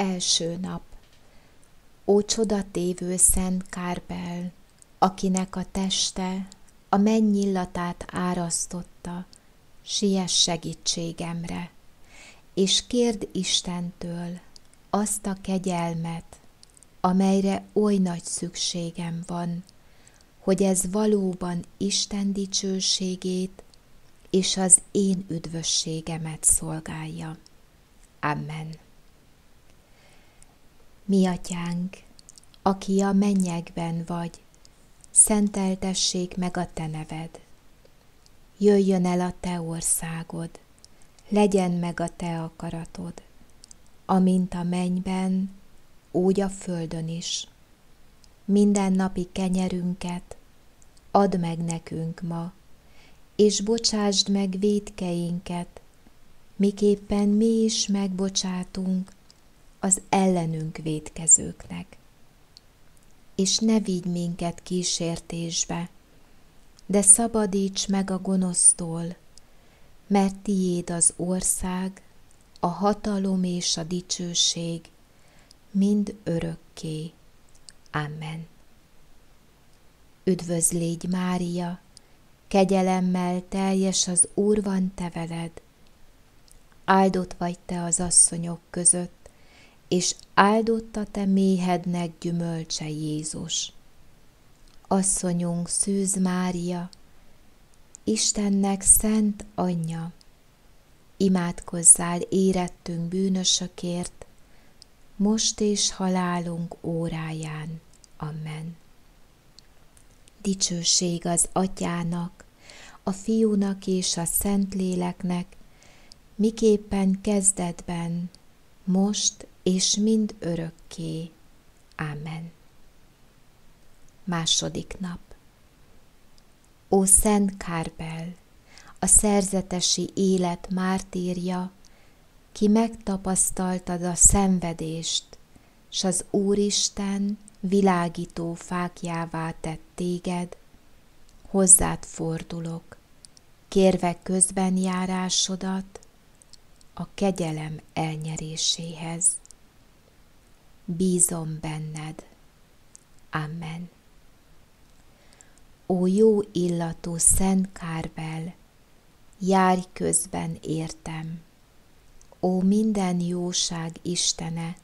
Első nap Ó csodatévő Szent Kárbel, akinek a teste a mennyillatát árasztotta, siess segítségemre, és kérd Istentől azt a kegyelmet, amelyre oly nagy szükségem van, hogy ez valóban Isten dicsőségét és az én üdvösségemet szolgálja. Amen. Mi atyánk, aki a mennyekben vagy, szenteltessék meg a te neved. Jöjjön el a te országod, legyen meg a te akaratod, amint a mennyben, úgy a földön is. Minden napi kenyerünket add meg nekünk ma, és bocsásd meg védkeinket, miképpen mi is megbocsátunk az ellenünk védkezőknek. És ne vigy minket kísértésbe, de szabadíts meg a gonosztól, mert tiéd az ország, a hatalom és a dicsőség, mind örökké. Amen. Üdvözlégy Mária, kegyelemmel teljes az Úr van te veled. Áldott vagy te az asszonyok között, és áldott a te méhednek gyümölcse Jézus. Asszonyunk Szűz Mária, Istennek szent anyja, imádkozzál érettünk bűnösökért, most és halálunk óráján. Amen. Dicsőség az Atyának, a Fiúnak és a Szentléleknek, miképpen kezdetben, most és mind örökké. Amen. Második nap Ó Szent Kárbel, a szerzetesi élet mártírja, ki megtapasztaltad a szenvedést, s az Úristen világító fákjává tett téged, hozzád fordulok, kérve közben járásodat a kegyelem elnyeréséhez. Bízom benned. Amen. Ó jó illatú Szent Kárbel, járj közben értem. Ó minden jóság Istene,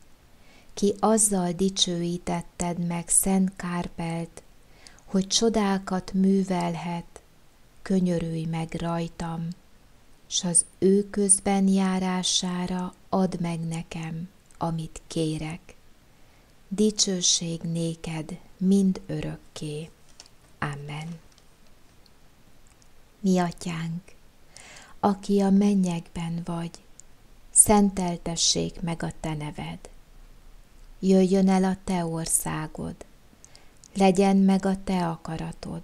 ki azzal dicsőítetted meg Szent Kárpelt, hogy csodákat művelhet, könyörülj meg rajtam, s az ő közben járására add meg nekem, amit kérek. Dicsőség néked mind örökké. Amen. Mi atyánk, aki a mennyekben vagy, szenteltessék meg a te neved. Jöjjön el a te országod, legyen meg a te akaratod,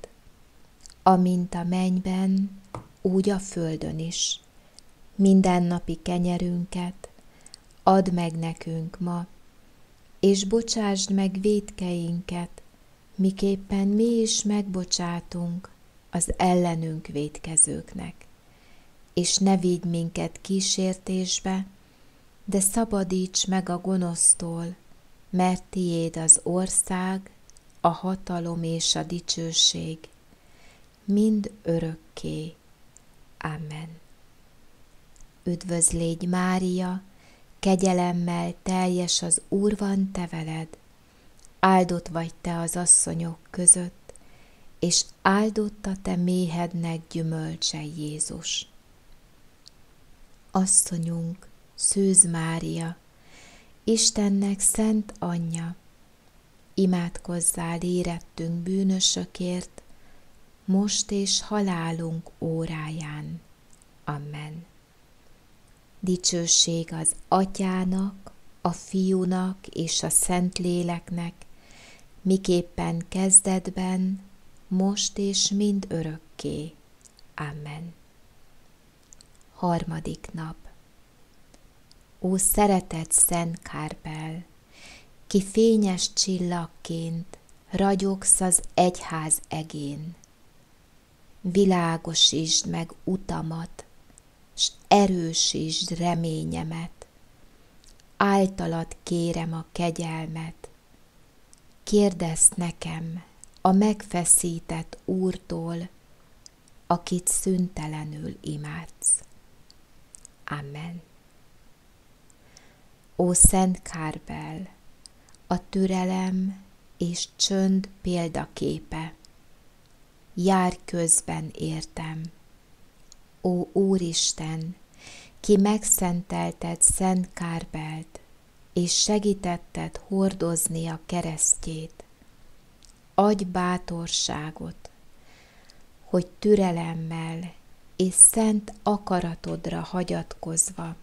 amint a mennyben, úgy a földön is. Mindennapi kenyerünket add meg nekünk ma, és bocsásd meg védkeinket, miképpen mi is megbocsátunk az ellenünk védkezőknek. És ne vigy minket kísértésbe, de szabadíts meg a gonosztól, mert tiéd az ország, a hatalom és a dicsőség, mind örökké. Amen. Üdvözlégy Mária, kegyelemmel teljes az Úr van te veled, áldott vagy te az asszonyok között, és áldott a te méhednek gyümölcse Jézus. Asszonyunk, Szűz Mária, Istennek szent anyja, imádkozzál érettünk bűnösökért, most és halálunk óráján. Amen. Dicsőség az Atyának, a Fiúnak és a Szentléleknek, miképpen kezdetben, most és mind örökké. Amen. Harmadik nap Ó szeretett Szent Kárpel, ki fényes csillagként ragyogsz az egyház egén. Világosítsd meg utamat, s erősítsd reményemet. általad kérem a kegyelmet. Kérdezz nekem a megfeszített Úrtól, akit szüntelenül imádsz. Amen. Ó Szent Kárbel, a türelem és csönd példaképe, jár közben értem. Ó Úristen, ki megszentelted Szent Kárbelt, és segítetted hordozni a keresztjét. Adj bátorságot, hogy türelemmel és szent akaratodra hagyatkozva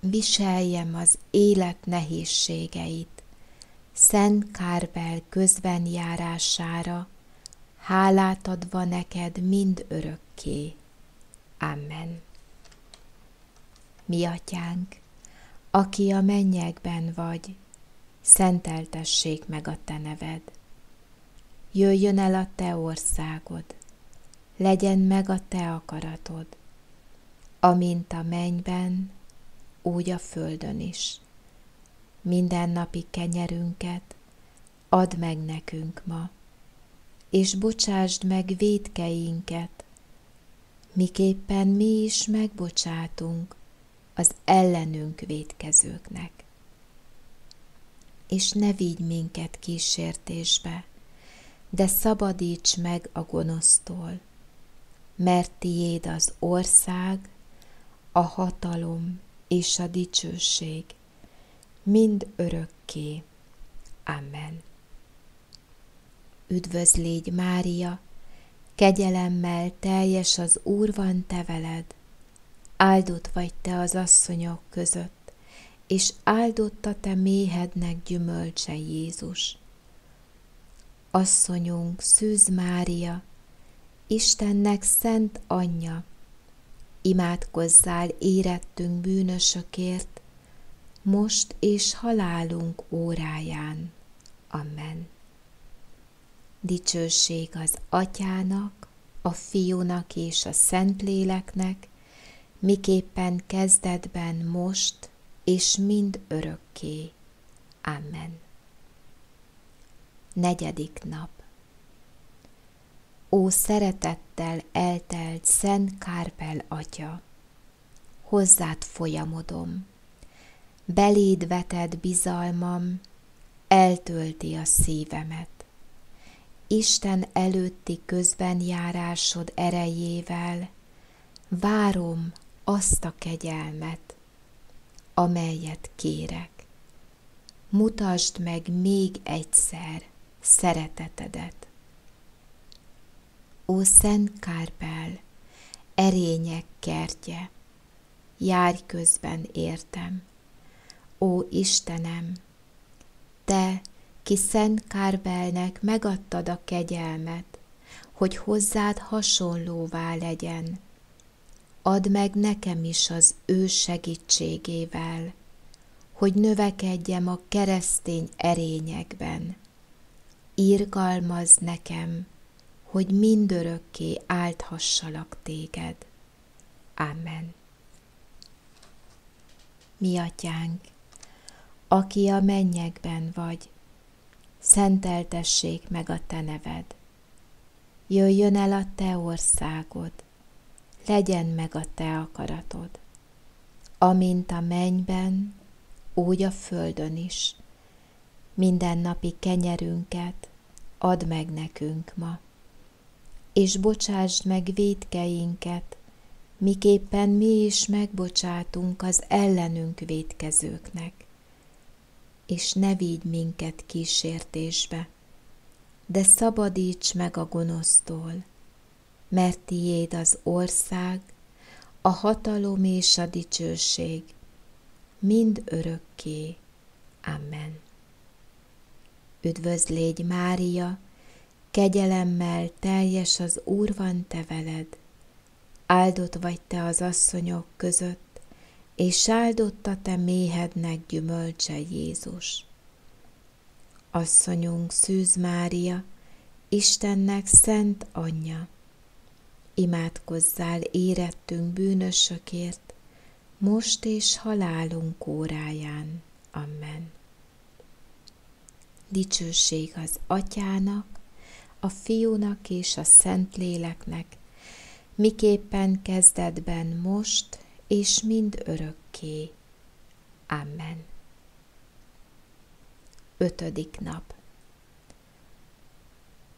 viseljem az élet nehézségeit, Szent Kárbel közben járására, hálát adva neked mind örökké. Amen. Mi atyánk, aki a mennyekben vagy, szenteltessék meg a te neved. Jöjjön el a te országod, legyen meg a te akaratod, amint a mennyben, úgy a földön is. Mindennapi kenyerünket add meg nekünk ma, és bocsásd meg védkeinket, miképpen mi is megbocsátunk az ellenünk védkezőknek. És ne vigy minket kísértésbe, de szabadíts meg a gonosztól, mert tiéd az ország, a hatalom és a dicsőség, mind örökké. Amen. Üdvöz légy, Mária, kegyelemmel teljes az Úr van te veled, áldott vagy te az asszonyok között, és áldott a te méhednek gyümölcse Jézus. Asszonyunk, Szűz Mária, Istennek szent anyja, imádkozzál érettünk bűnösökért, most és halálunk óráján. Amen. Dicsőség az Atyának, a Fiúnak és a Szentléleknek, miképpen kezdetben most és mind örökké. Amen. Negyedik nap Ó szeretettel eltelt Szent Kárpel Atya, hozzád folyamodom, beléd veted bizalmam, eltölti a szívemet. Isten előtti közben járásod erejével várom azt a kegyelmet, amelyet kérek. Mutasd meg még egyszer szeretetedet. Ó Szent Kárpel, erények kertje, járj közben értem. Ó Istenem, Te, ki Szent Kárbelnek megadtad a kegyelmet, hogy hozzád hasonlóvá legyen, add meg nekem is az ő segítségével, hogy növekedjem a keresztény erényekben. Írgalmaz nekem, hogy mindörökké álthassalak téged. Amen. Mi atyánk, aki a mennyekben vagy, szenteltessék meg a te neved. Jöjjön el a te országod, legyen meg a te akaratod, amint a mennyben, úgy a földön is. Mindennapi kenyerünket add meg nekünk ma, és bocsásd meg védkeinket, miképpen mi is megbocsátunk az ellenünk védkezőknek. És ne vigy minket kísértésbe, de szabadíts meg a gonosztól, mert tiéd az ország, a hatalom és a dicsőség, mind örökké. Amen. Üdvözl légy, Mária, kegyelemmel teljes az Úr van te veled, áldott vagy te az asszonyok között, és áldott a te méhednek gyümölcse Jézus. Asszonyunk Szűz Mária, Istennek szent anyja, imádkozzál érettünk bűnösökért, most és halálunk óráján. Amen. Dicsőség az Atyának, a Fiúnak és a Szentléleknek, miképpen kezdetben most és mind örökké. Amen. Ötödik nap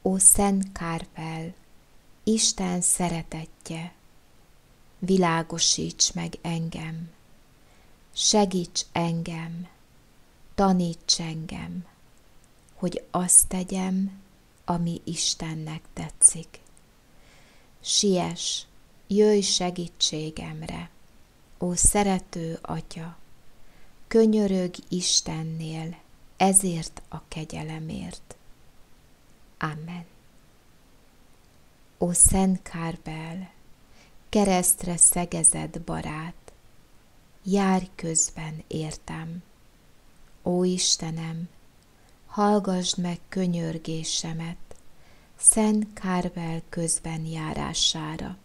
Ó Szent Kárpel, Isten szeretetje, világosíts meg engem, segíts engem, taníts engem, hogy azt tegyem, ami Istennek tetszik. Siess, jöjj segítségemre, ó szerető Atya, könyörög Istennél, ezért a kegyelemért. Amen. Ó Szent Kárbel, keresztre szegezett barát, járj közben értem. Ó Istenem, hallgasd meg könyörgésemet, Szent Kárbel közben járására.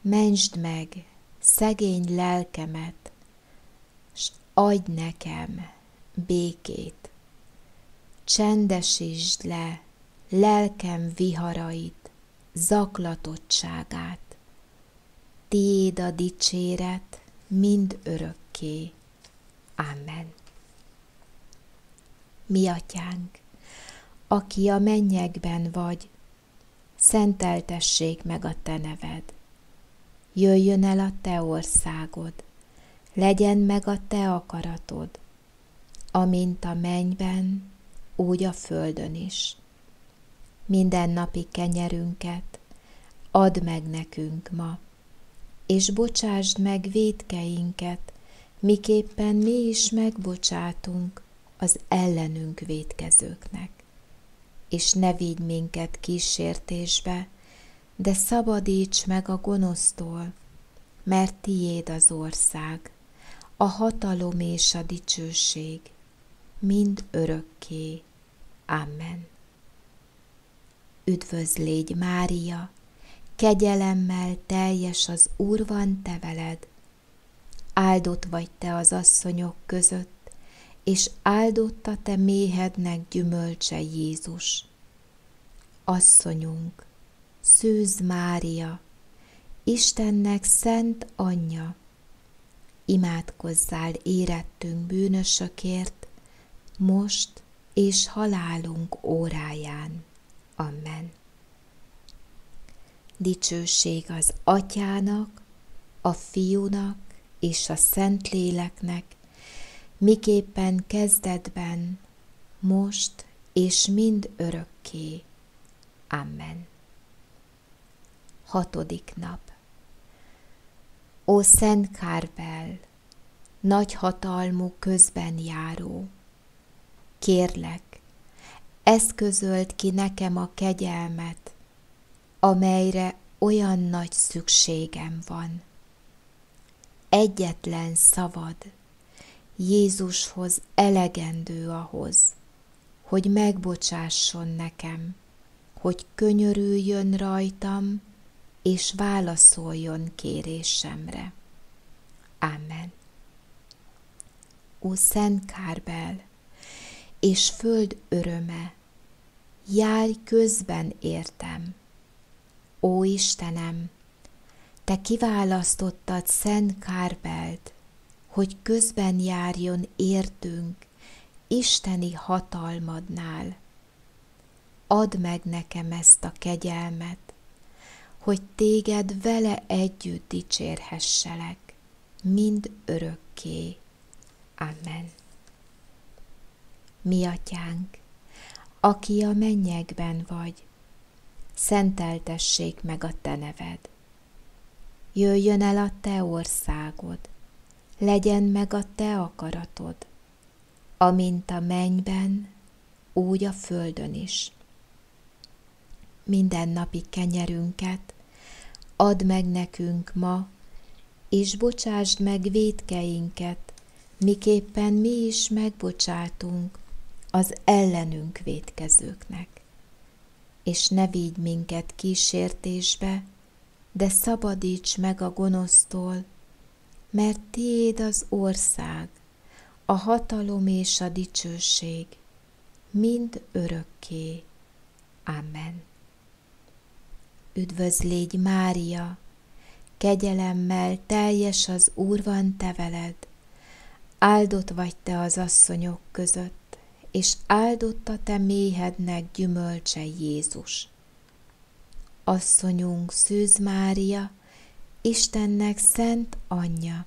Mentsd meg szegény lelkemet, s adj nekem békét. Csendesítsd le lelkem viharait, zaklatottságát. Tiéd a dicséret mind örökké. Amen. Mi atyánk, aki a mennyekben vagy, szenteltessék meg a te neved. Jöjjön el a te országod, legyen meg a te akaratod, amint a mennyben, úgy a földön is. Minden napi kenyerünket add meg nekünk ma, és bocsásd meg védkeinket, miképpen mi is megbocsátunk az ellenünk védkezőknek. És ne vigy minket kísértésbe, de szabadíts meg a gonosztól, mert tiéd az ország, a hatalom és a dicsőség, mind örökké. Amen. Üdvözlégy Mária, kegyelemmel teljes az Úr van te veled. Áldott vagy te az asszonyok között, és áldott a te méhednek gyümölcse Jézus. Asszonyunk, Szűz Mária, Istennek szent anyja, imádkozzál érettünk bűnösökért, most és halálunk óráján. Amen. Dicsőség az Atyának, a Fiúnak és a Szentléleknek, miképpen kezdetben, most és mind örökké. Amen. Hatodik nap Ó Szent Kárbel, nagy hatalmú közben járó, kérlek, eszközölt ki nekem a kegyelmet, amelyre olyan nagy szükségem van. Egyetlen szavad Jézushoz elegendő ahhoz, hogy megbocsásson nekem, hogy könyörüljön rajtam, és válaszoljon kérésemre. Amen. Ó Szent Kárbel, és föld öröme, járj közben értem. Ó Istenem, Te kiválasztottad Szent Kárbelt, hogy közben járjon értünk Isteni hatalmadnál. Add meg nekem ezt a kegyelmet, hogy téged vele együtt dicsérhesselek, mind örökké. Amen. Mi atyánk, aki a mennyekben vagy, szenteltessék meg a te neved. Jöjjön el a te országod, legyen meg a te akaratod, amint a mennyben, úgy a földön is. Minden napi kenyerünket add meg nekünk ma, és bocsásd meg védkeinket, miképpen mi is megbocsátunk az ellenünk védkezőknek. És ne vigy minket kísértésbe, de szabadíts meg a gonosztól, mert tiéd az ország, a hatalom és a dicsőség, mind örökké. Amen. Üdvözlégy Mária, kegyelemmel teljes az Úr van te veled, áldott vagy te az asszonyok között, és áldott a te méhednek gyümölcse Jézus. Asszonyunk Szűz Mária, Istennek szent anyja,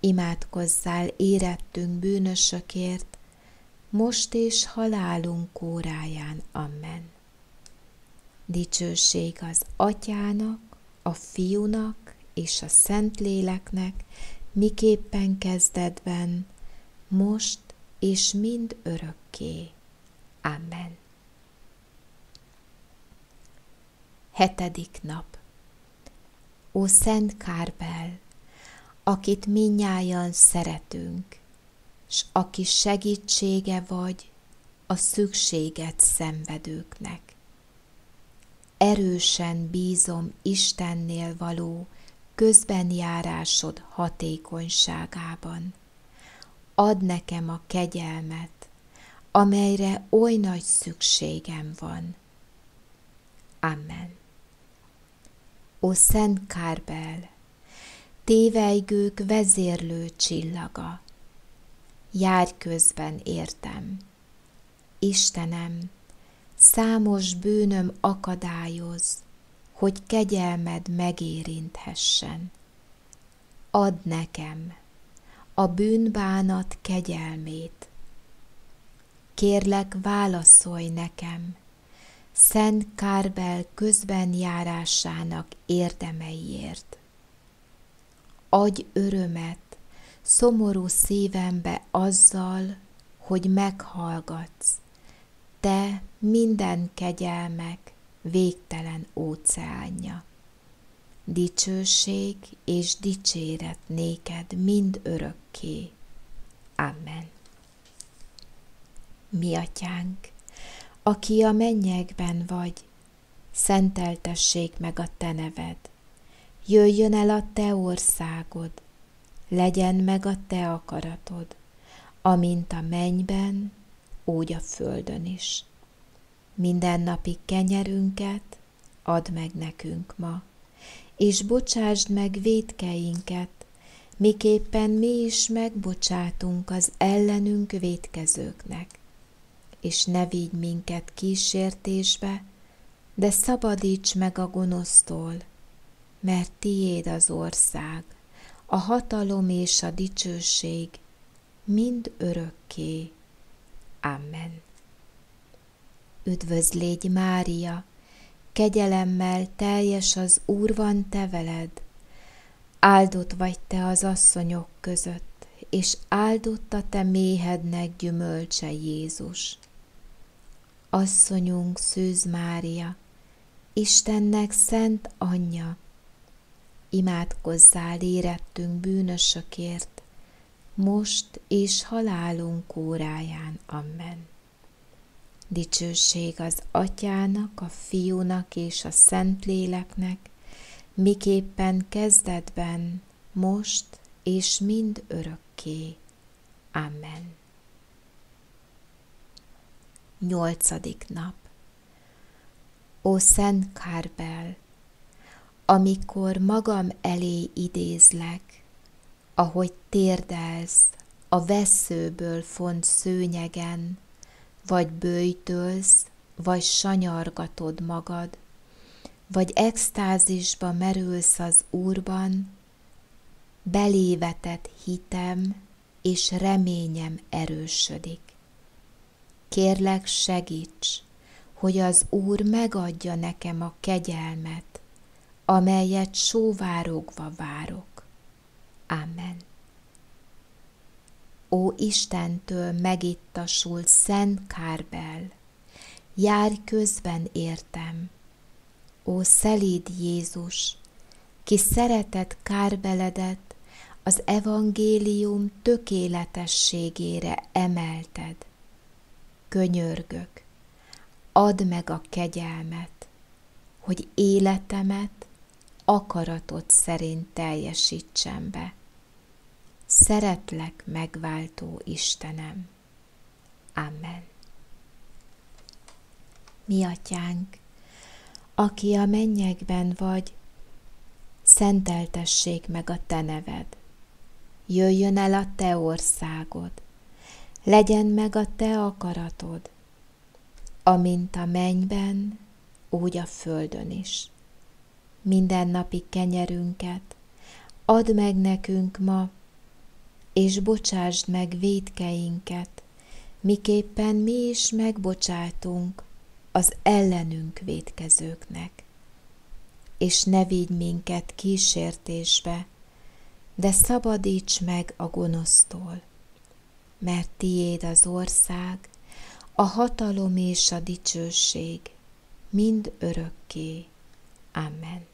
imádkozzál érettünk bűnösökért, most és halálunk óráján. Amen. Dicsőség az Atyának, a Fiúnak és a Szentléleknek, miképpen kezdetben, most és mind örökké. Amen. Hetedik nap Ó Szent Kárbel, akit minnyájan szeretünk, s aki segítsége vagy a szükséget szenvedőknek. Erősen bízom Istennél való közbenjárásod hatékonyságában. Add nekem a kegyelmet, amelyre oly nagy szükségem van. Amen. Ó Szent Kárbel, tévejgők vezérlő csillaga, járj közben értem. Istenem, számos bűnöm akadályoz, hogy kegyelmed megérinthessen. Add nekem a bűnbánat kegyelmét. Kérlek, válaszolj nekem, Szent Kárbel közben járásának érdemeiért. Adj örömet szomorú szívembe azzal, hogy meghallgatsz, te minden kegyelmek végtelen óceánja. Dicsőség és dicséret néked mind örökké. Amen. Mi atyánk, aki a mennyekben vagy, szenteltessék meg a te neved. Jöjjön el a te országod, legyen meg a te akaratod, amint a mennyben, úgy a földön is. Minden napi kenyerünket add meg nekünk ma, és bocsásd meg védkeinket, miképpen mi is megbocsátunk az ellenünk védkezőknek. És ne vigy minket kísértésbe, de szabadíts meg a gonosztól, mert tiéd az ország, a hatalom és a dicsőség mind örökké. Amen. Üdvözlégy Mária, kegyelemmel teljes az Úr van te veled, áldott vagy te az asszonyok között, és áldott a te méhednek gyümölcse Jézus. Asszonyunk Szűz Mária, Istennek szent anyja, imádkozzál érettünk bűnösökért, most és halálunk óráján. Amen. Dicsőség az Atyának, a Fiúnak és a Szentléleknek, miképpen kezdetben, most és mind örökké. Amen. Nyolcadik nap Ó Szent Kárbel, amikor magam elé idézlek, ahogy térdelsz a veszőből font szőnyegen, vagy bőjtölsz, vagy sanyargatod magad, vagy extázisba merülsz az Úrban, belévetett hitem és reményem erősödik. Kérlek segíts, hogy az Úr megadja nekem a kegyelmet, amelyet sóvárogva várok. Amen. Ó Istentől megittasult Szent Kárbel, járj közben értem. Ó szelíd Jézus, ki szeretett kárbeledet az evangélium tökéletességére emelted. Könyörgök, add meg a kegyelmet, hogy életemet akaratod szerint teljesítsem be. Szeretlek megváltó Istenem. Amen. Mi atyánk, aki a mennyekben vagy, szenteltessék meg a te neved. Jöjjön el a te országod, legyen meg a te akaratod, amint a mennyben, úgy a földön is. Minden napi kenyerünket add meg nekünk ma, és bocsásd meg védkeinket, miképpen mi is megbocsátunk az ellenünk védkezőknek. És ne vigy minket kísértésbe, de szabadíts meg a gonosztól, mert tiéd az ország, a hatalom és a dicsőség, mind örökké. Amen.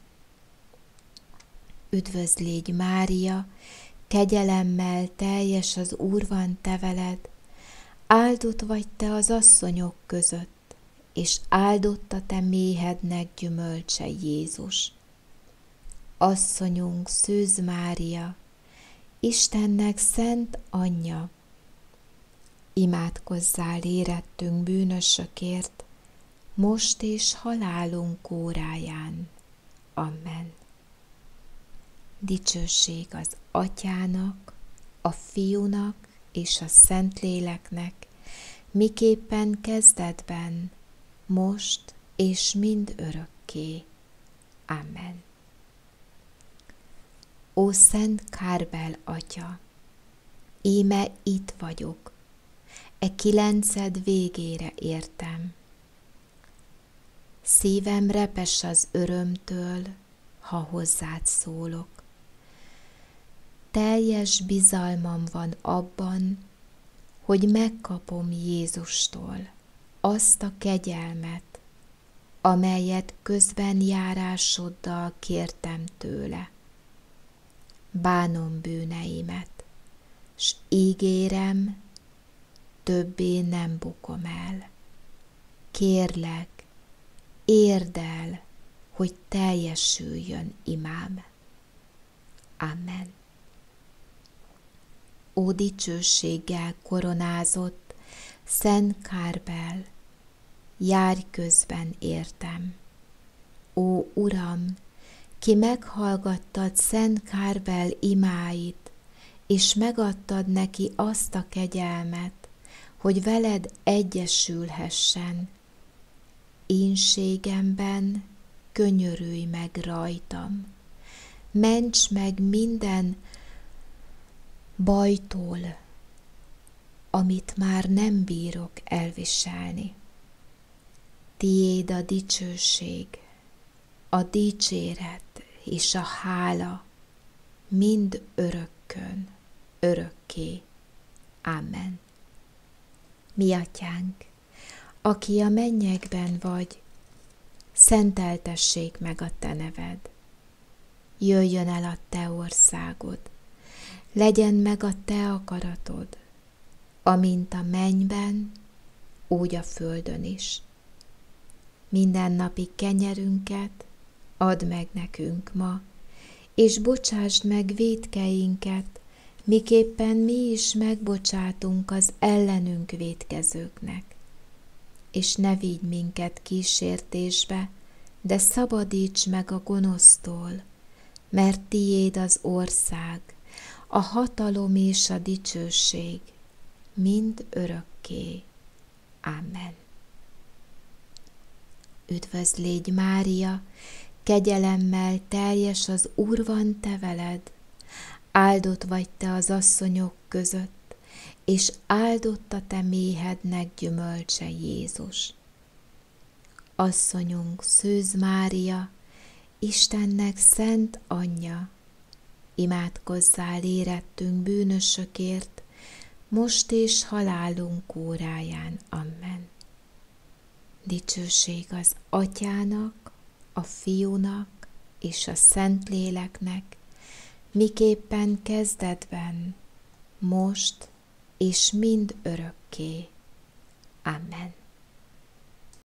Üdvözlégy Mária, kegyelemmel teljes az Úr van te veled, áldott vagy te az asszonyok között, és áldott a te méhednek gyümölcse Jézus. Asszonyunk Szűz Mária, Istennek szent anyja, imádkozzál érettünk bűnösökért, most és halálunk óráján. Amen. Dicsőség az Atyának, a Fiúnak és a Szentléleknek, miképpen kezdetben, most és mind örökké. Amen. Ó Szent Kárbel Atya, íme itt vagyok, e kilenced végére értem. Szívem repes az örömtől, ha hozzád szólok. Teljes bizalmam van abban, hogy megkapom Jézustól azt a kegyelmet, amelyet közben járásoddal kértem tőle. Bánom bűneimet, s ígérem, többé nem bukom el. Kérlek, érd el, hogy teljesüljön imám. Amen. Ó dicsőséggel koronázott, Szent Kárbel, járj közben értem. Ó Uram, ki meghallgattad Szent Kárbel imáit, és megadtad neki azt a kegyelmet, hogy veled egyesülhessen. Énségemben könyörülj meg rajtam, ments meg minden bajtól, amit már nem bírok elviselni. Tiéd a dicsőség, a dicséret és a hála, mind örökkön, örökké. Amen. Mi atyánk, aki a mennyekben vagy, szenteltessék meg a te neved. Jöjjön el a te országod, legyen meg a te akaratod, amint a mennyben, úgy a földön is. Minden napi kenyerünket add meg nekünk ma, és bocsásd meg védkeinket, miképpen mi is megbocsátunk az ellenünk védkezőknek. És ne vigy minket kísértésbe, de szabadíts meg a gonosztól, mert tiéd az ország, a hatalom és a dicsőség, mind örökké. Amen. Üdvözlégy Mária, kegyelemmel teljes az Úr van te veled, áldott vagy te az asszonyok között, és áldott a te méhednek gyümölcse Jézus. Asszonyunk Szűz Mária, Istennek szent anyja, imádkozzál érettünk bűnösökért, most és halálunk óráján. Amen. Dicsőség az Atyának, a Fiúnak és a Szentléleknek, miképpen kezdetben, most és mind örökké. Amen.